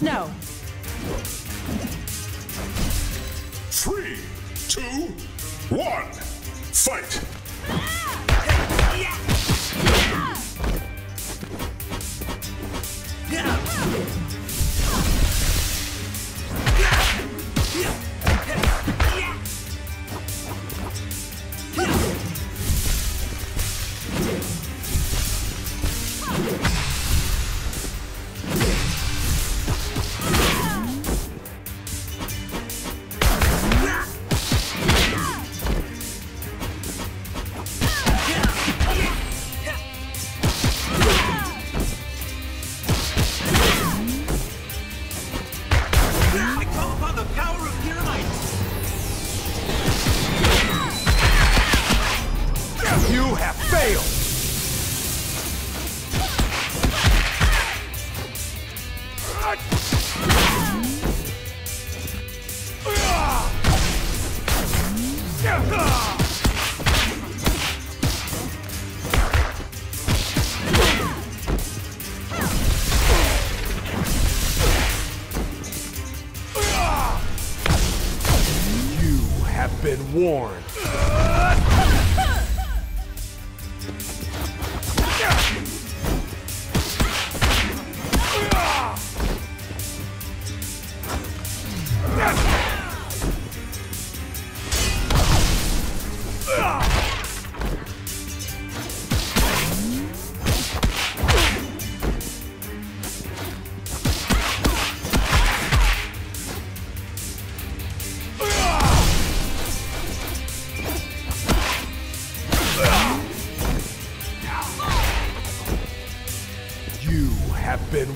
snow. warned.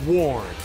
warned.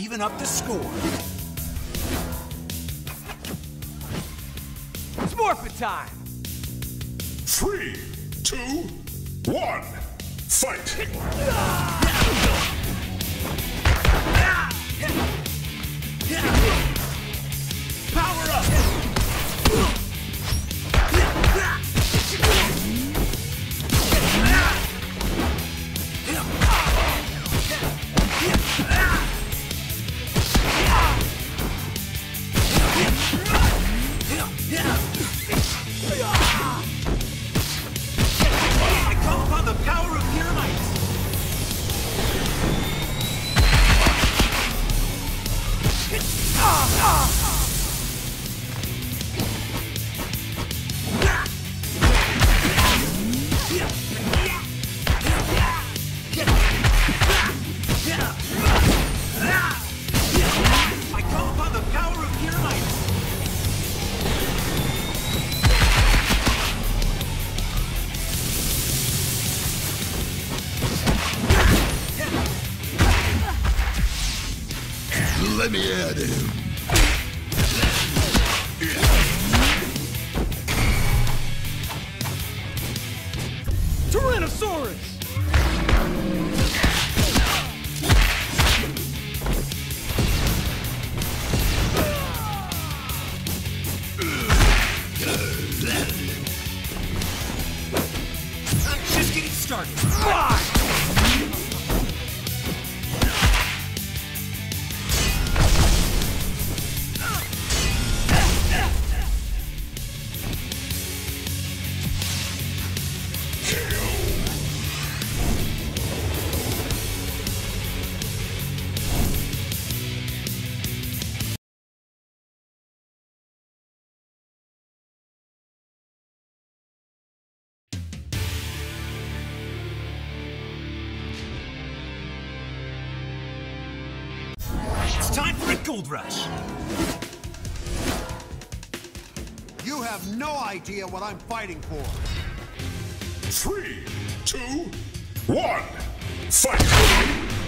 even up the score. Smorpa time! Three, two, one, fight! Power up! 哈哈哈 let me at him. Tyrannosaurus! Gold Rush! You have no idea what I'm fighting for. Three, two, one, fight!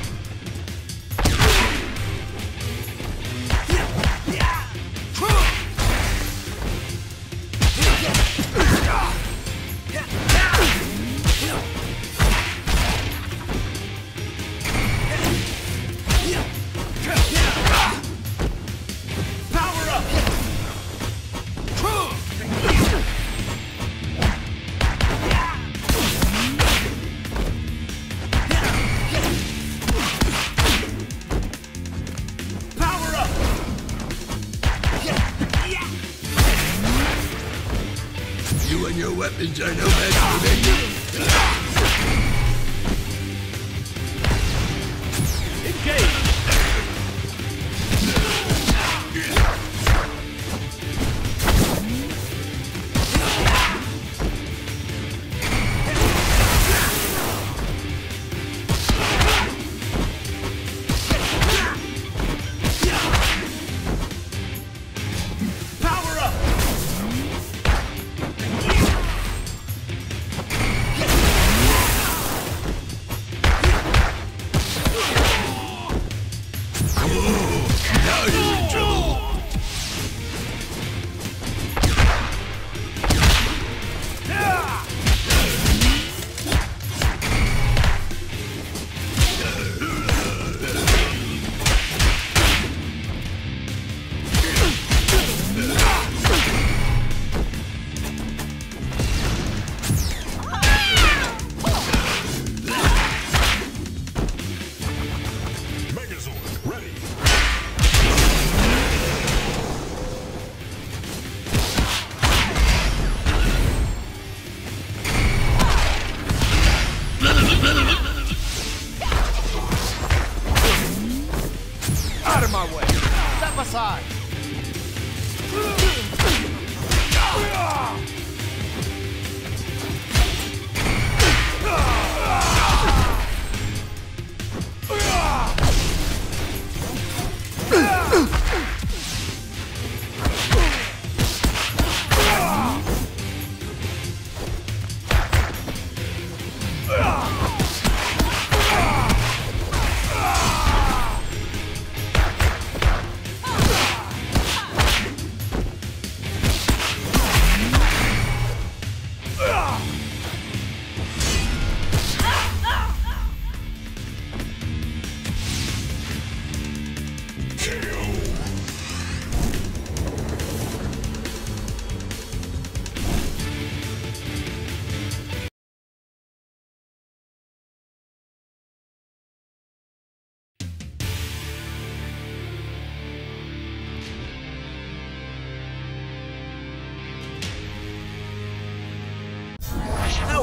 And your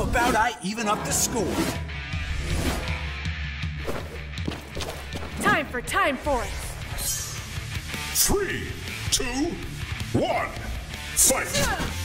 about I even up the score? Time for Time Force. Three, two, one, fight!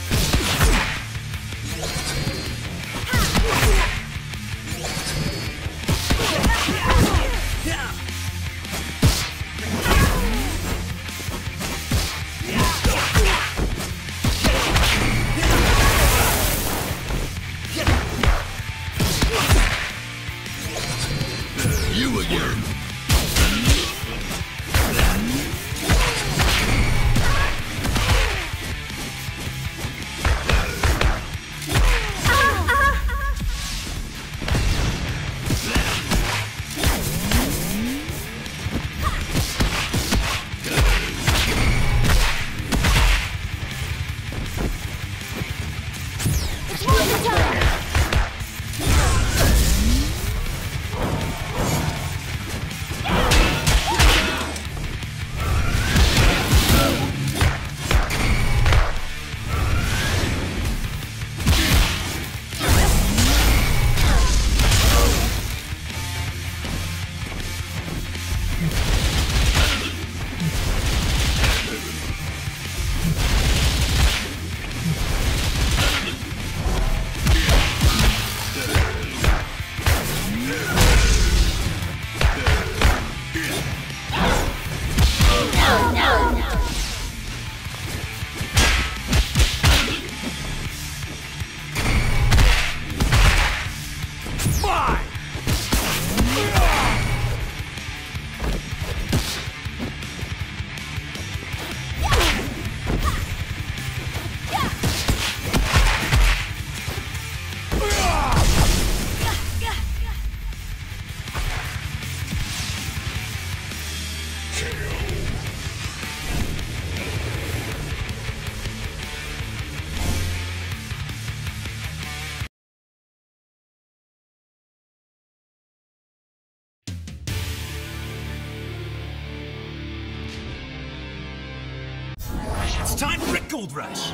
gold rush.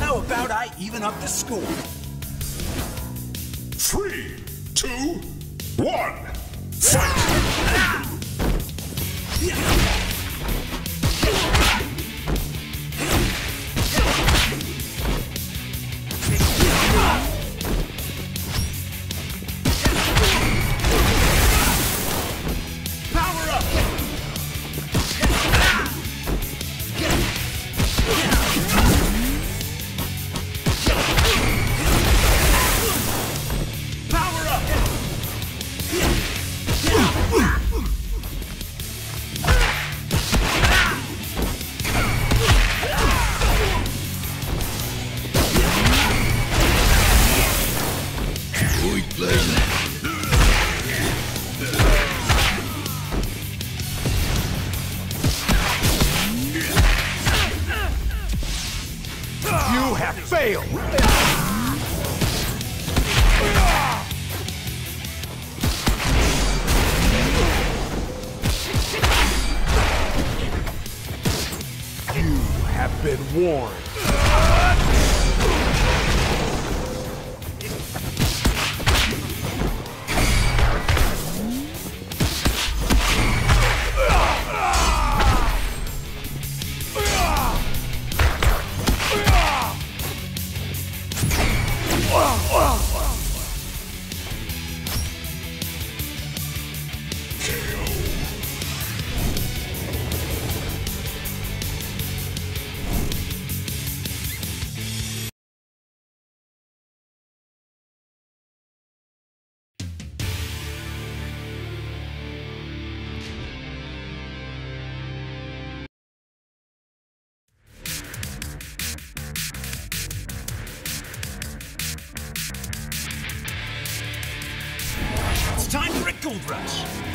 How about I even up the score? Three, two, Gold Rush.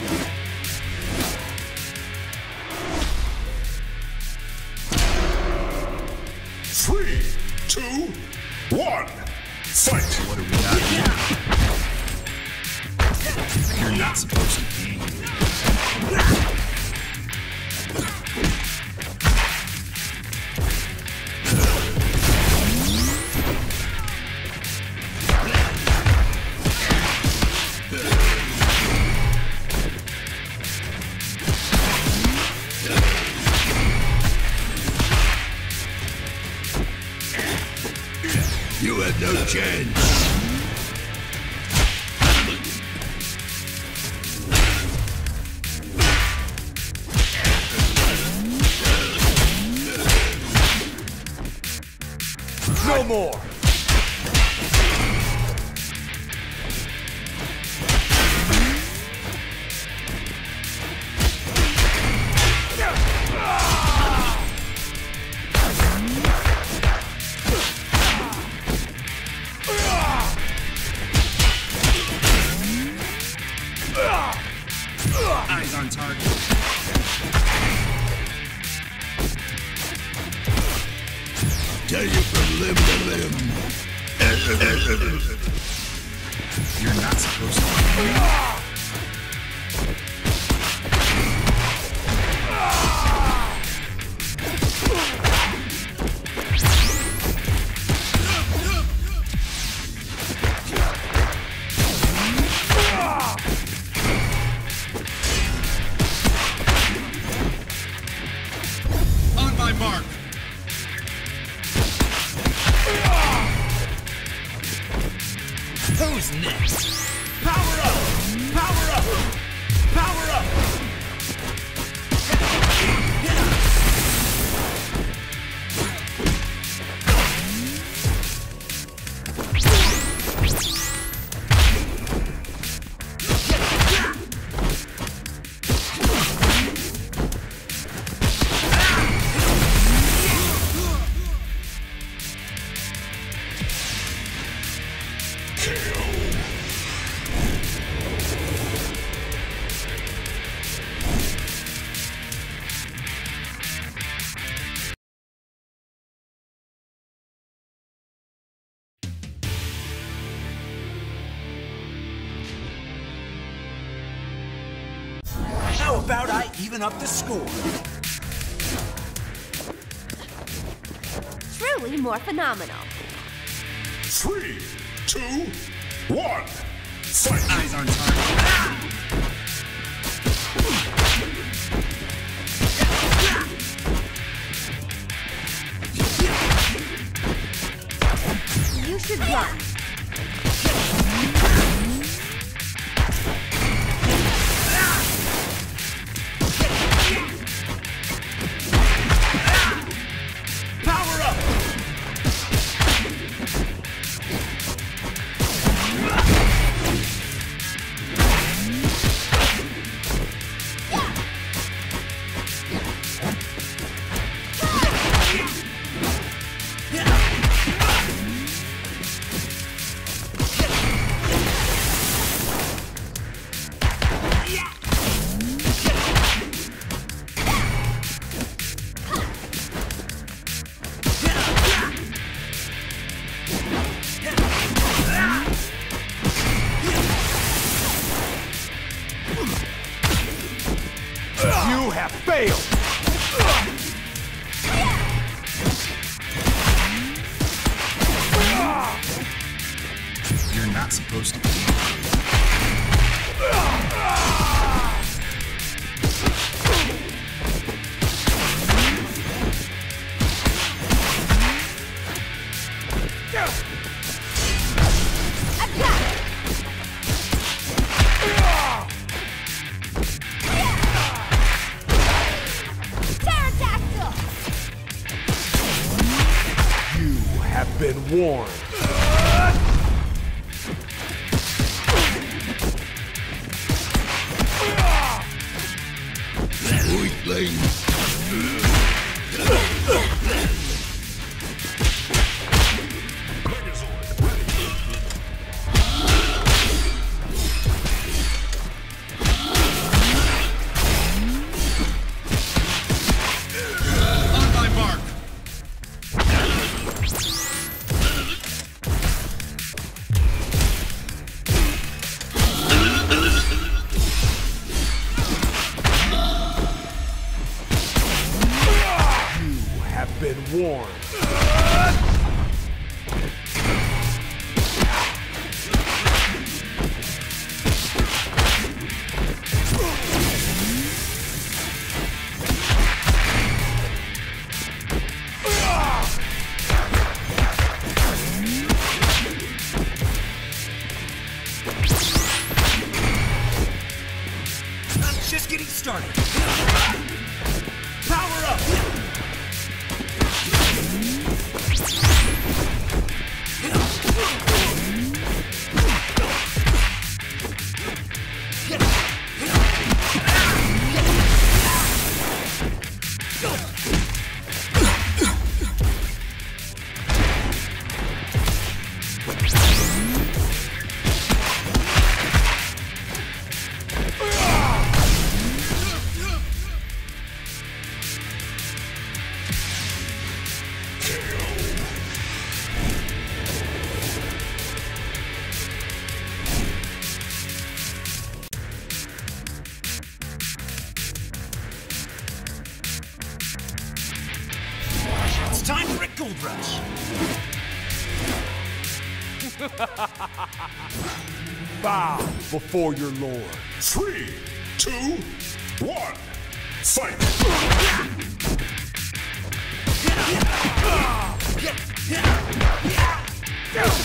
even up the score. Truly more phenomenal. Three, two, one, fight! Eyes on target. You should run. You been warned. Before your lord. Three, two, one, fight! Let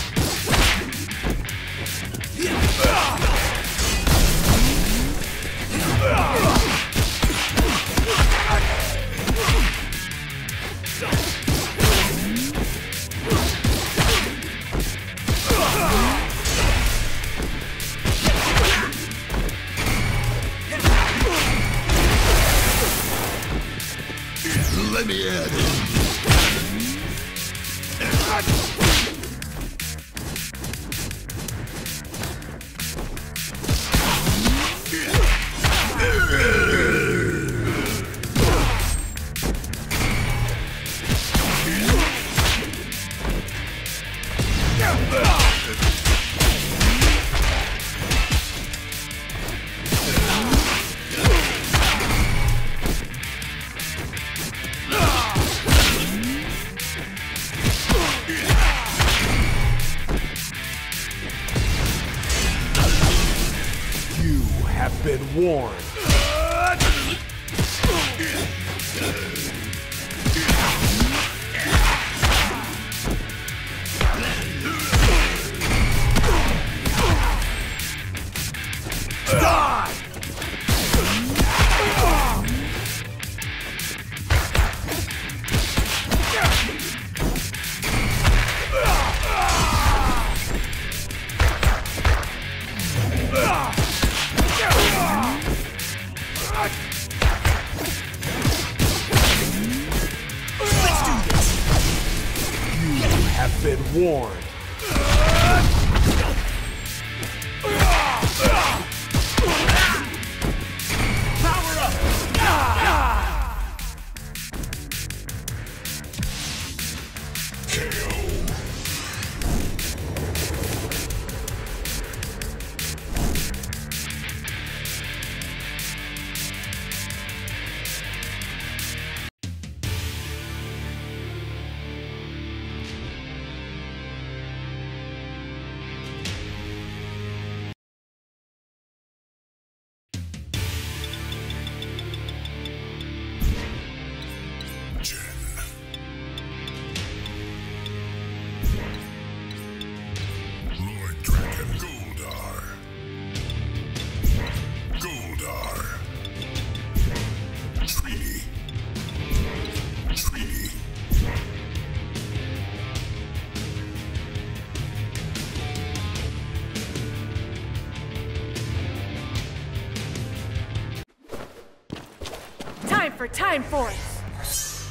Time for Force.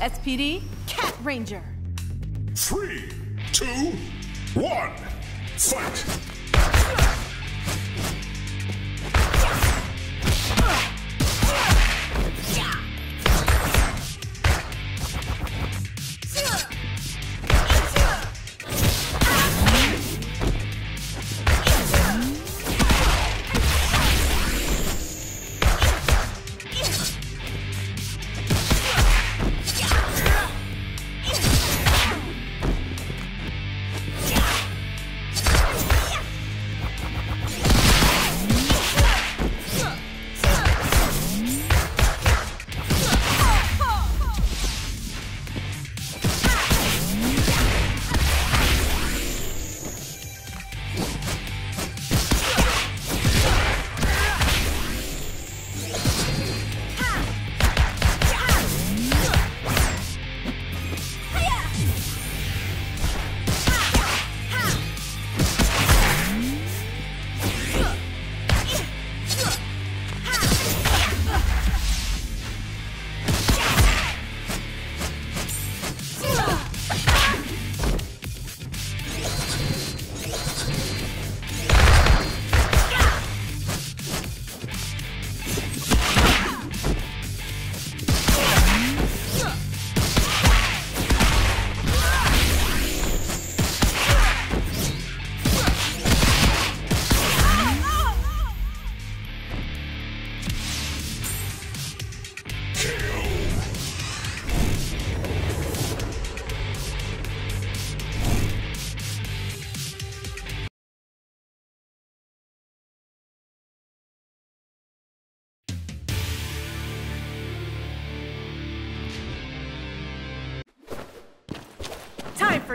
SPD, Kat Ranger. Three, two, one, fight!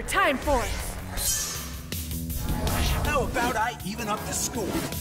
Time for Force. How about I even up the score?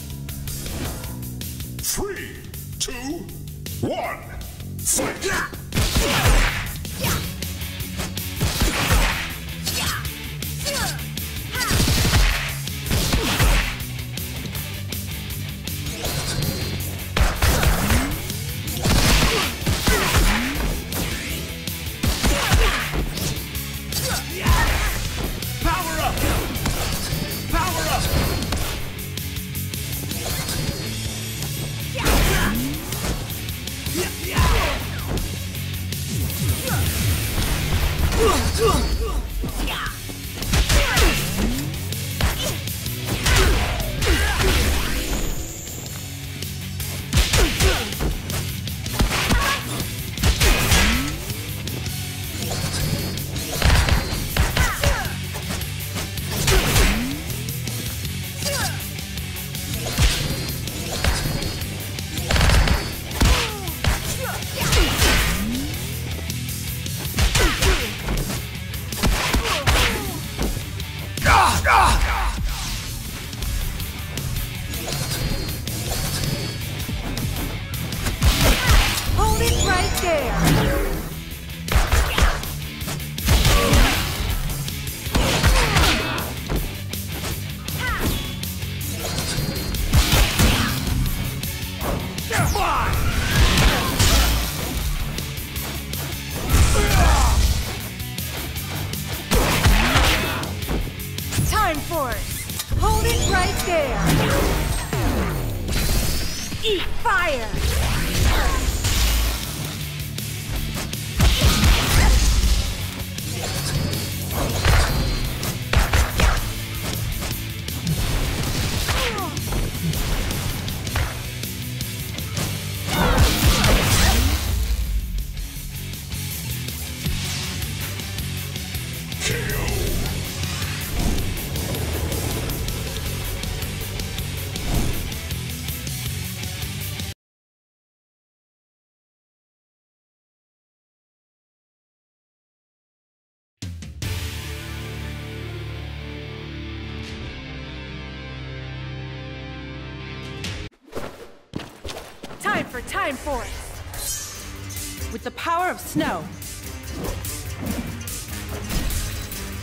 Time for Force! With the power of snow,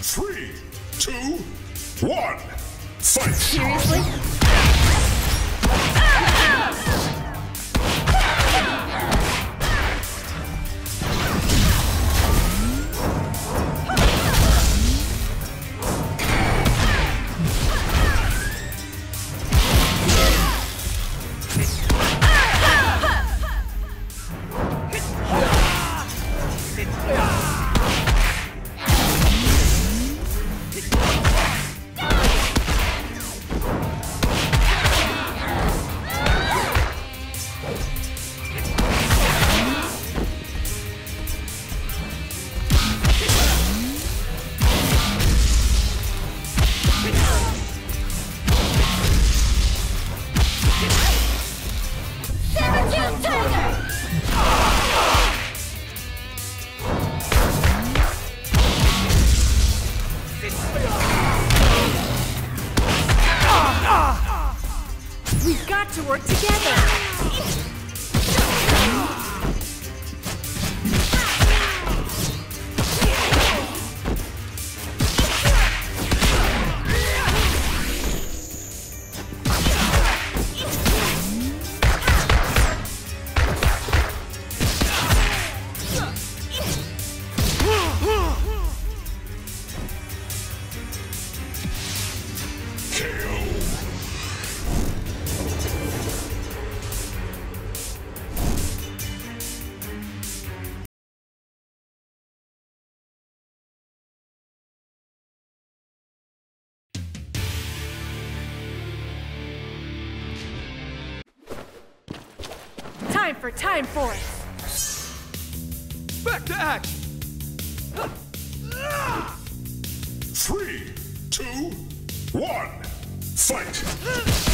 Three, two, one. Fight! seriously? Time for Time Force! Back to action! Three, two, one. Fight!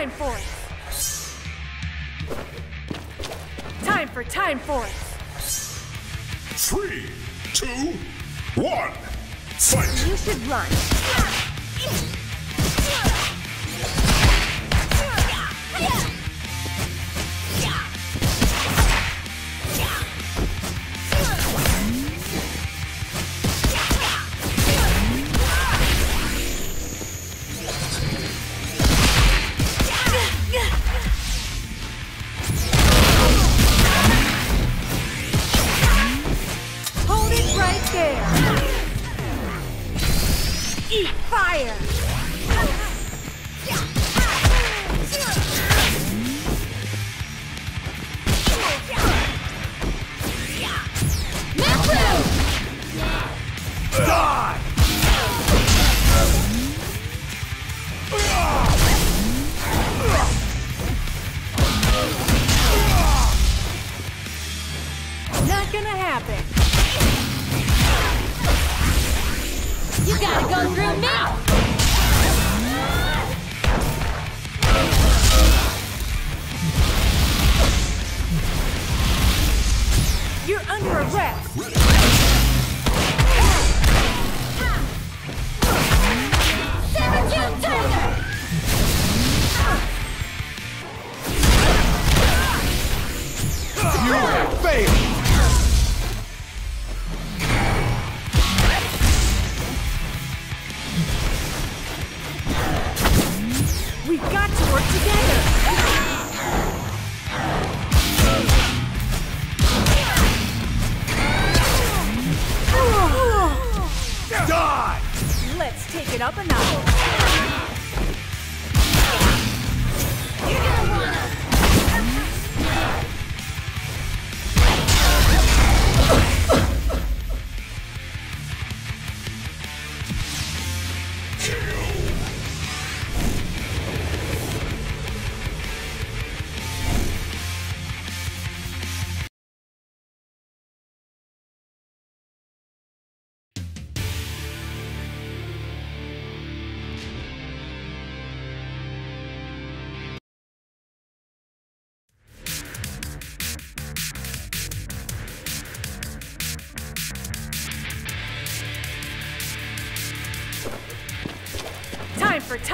Time Force! Time for Time Force! Three, two, one, fight! You should run! fire!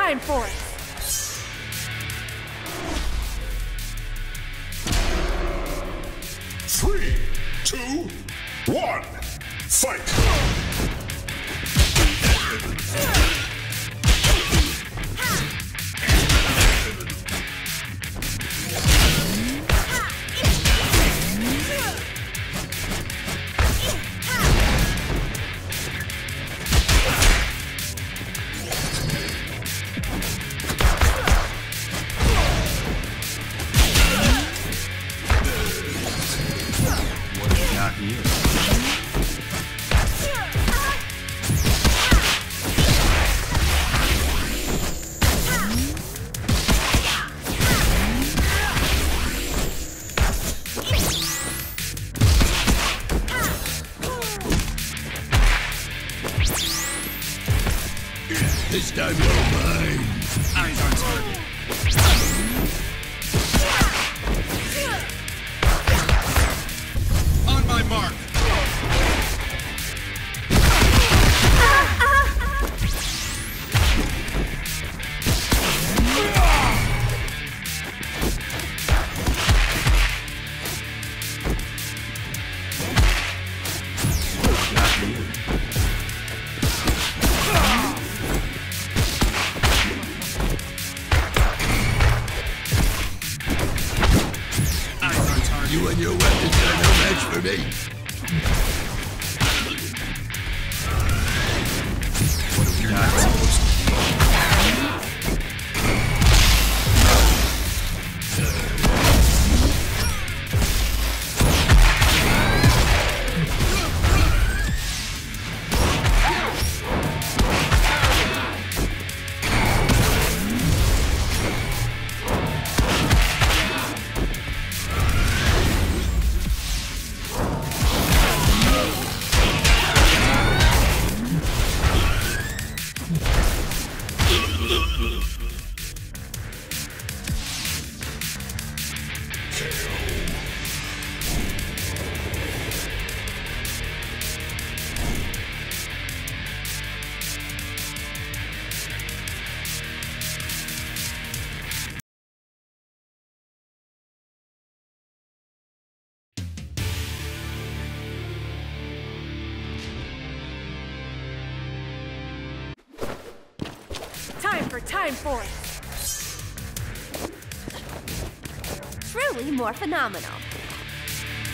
time for it! understand your time for it. Truly more phenomenal.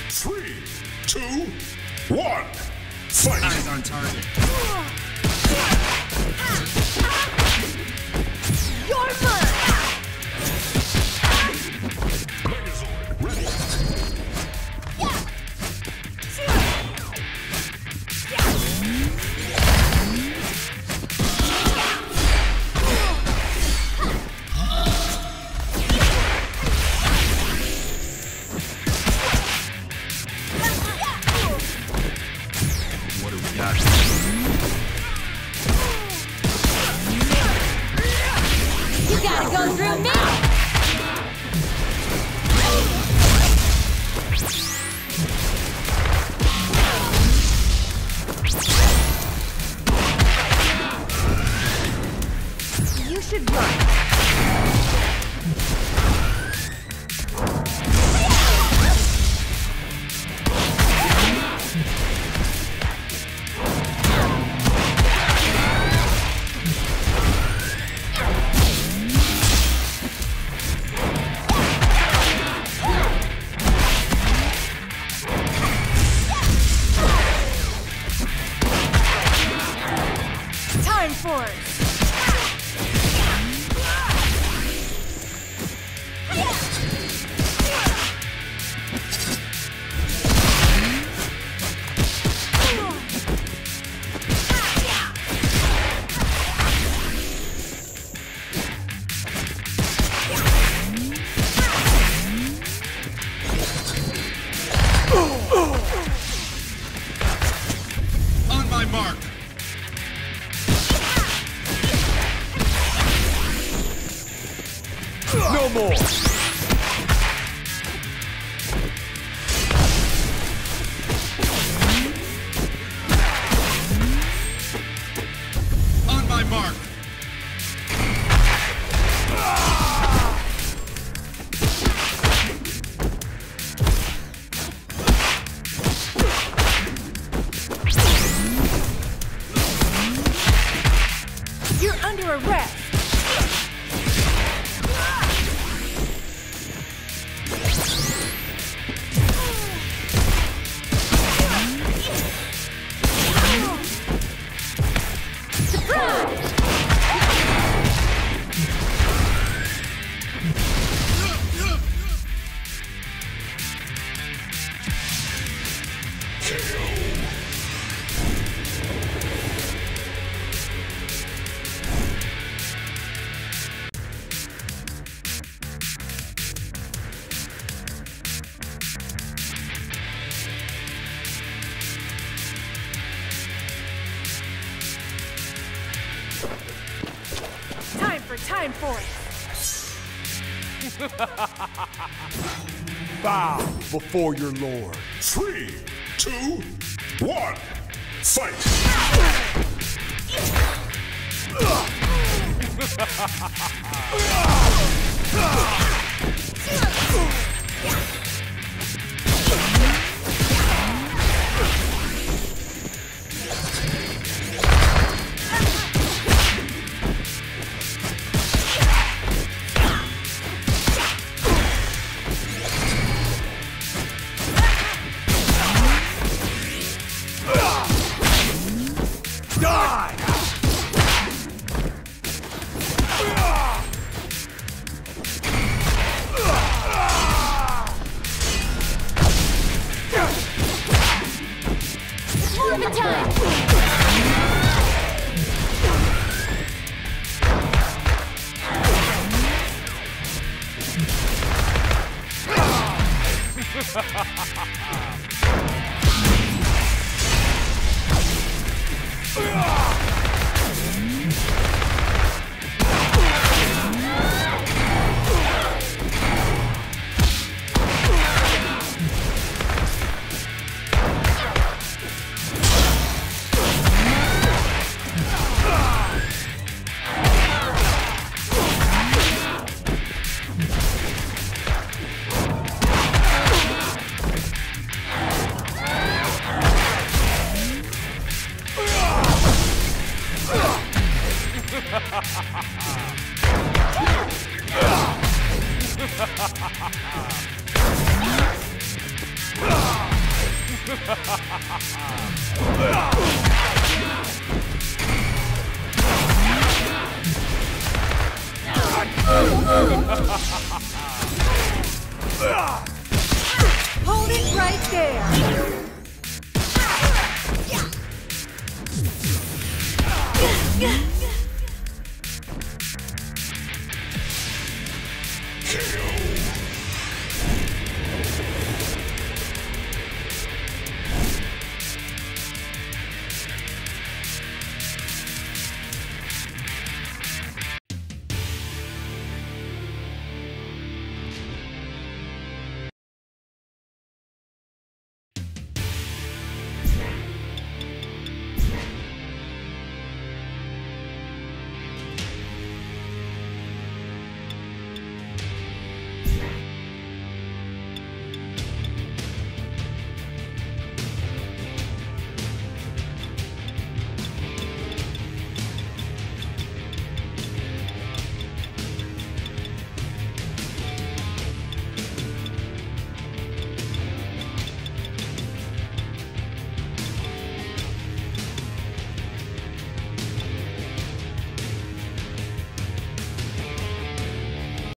Three, two, one, fight! Eyes on target. before your Lord. Three, two, Hold it right there.